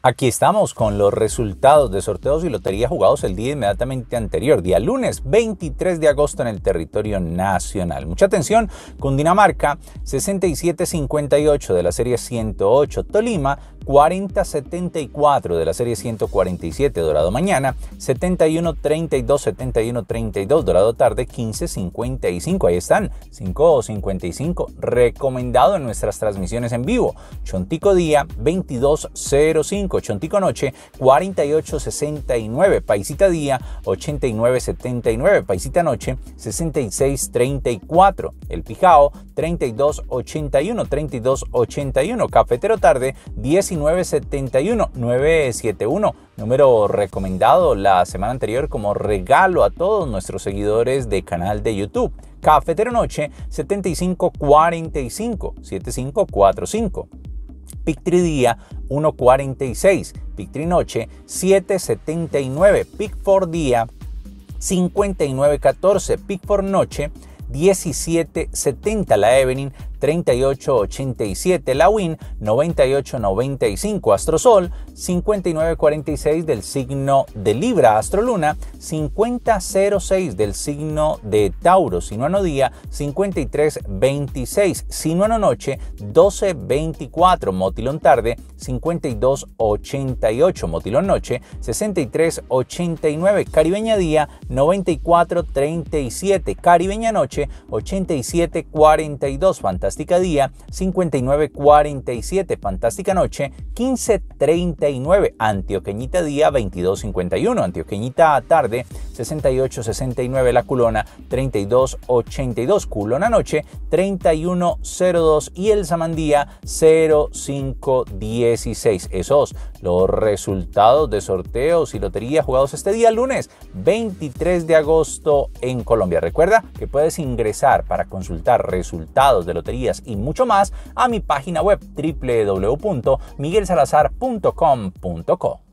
Aquí estamos con los resultados de sorteos y lotería jugados el día inmediatamente anterior, día lunes 23 de agosto en el territorio nacional. Mucha atención, Cundinamarca 6758 de la serie 108, Tolima 4074 de la serie 147, Dorado mañana 7132 7132, Dorado tarde 1555. Ahí están, 555 recomendado en nuestras transmisiones en vivo. Chontico día 2205 Chontico Noche 4869, Paisita Día 8979, Paisita Noche 6634, El Pijao 3281, 3281, Cafetero Tarde 1971, 971, número recomendado la semana anterior como regalo a todos nuestros seguidores de canal de YouTube. Cafetero Noche 7545, 7545. Pictri Día 1.46, Pictri Noche 7.79, Pic for Día 59.14, Pic for Noche 1770 la Evening 3887, la Win 9895, Astrosol 5946 del signo de Libra, Astroluna 5006 del signo de Tauro, Sinuano Día 5326, Sinuano Noche 1224, Motilón Tarde 5288, Motilón Noche 6389, Caribeña Día 9437, Caribeña Noche 8742, Fantasía Fantástica Día 5947, Fantástica Noche 1539, Antioqueñita Día 2251, Antioqueñita Tarde 6869, La Culona 3282, Culona Noche 3102 y el Samandía 0516. Esos los resultados de sorteos y lotería jugados este día lunes 23 de agosto en Colombia. Recuerda que puedes ingresar para consultar resultados de lotería y mucho más a mi página web www.miguelsalazar.com.co.